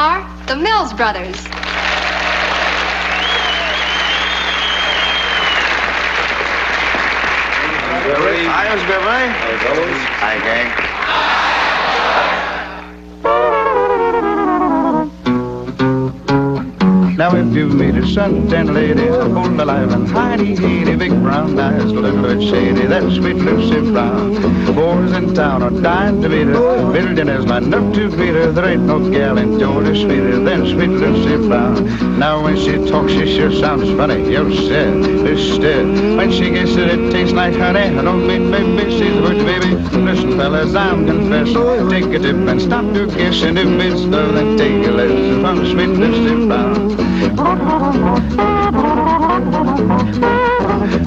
are the Mills Brothers. Hi, Miss Beverly. Hi. Hi, gang. Now if you meet a suntan lady, hold full alive and hidey, brown eyes little bit shady. That sweet Lucy Brown. The boys in town are dying to meet her. Middle dinner's my enough to beat her. There ain't no gal in Georgia sweeter than sweet Lucy Brown. Now when she talks, she sure sounds funny. Yo, said, this dead. When she gets it, it tastes like honey. I don't mean baby, she's a bird baby. Listen, fellas, I'm confessing. Take a dip and stop your kissing, If it's love, then take a lesson from sweet Lucy Brown.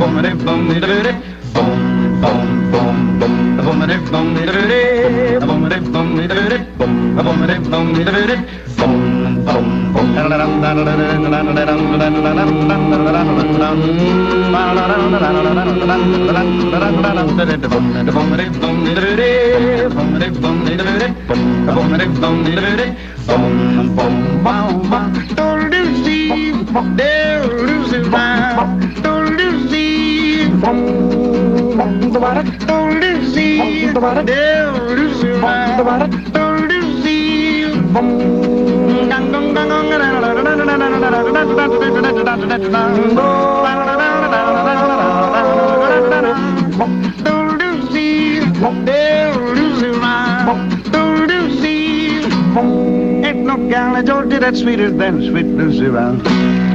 bommeri bommeri bommeri bom bom bom bom bommeri bommeri bommeri bommeri bommeri bom bommeri bommeri bommeri bom bom bom Don't lose it, don't lose it. Don't disease, devil is mine. Don't disease. Don't disease, devil is mine. Don't disease. Ain't no gal in Georgia that's sweeter than sweet Lucy Brown.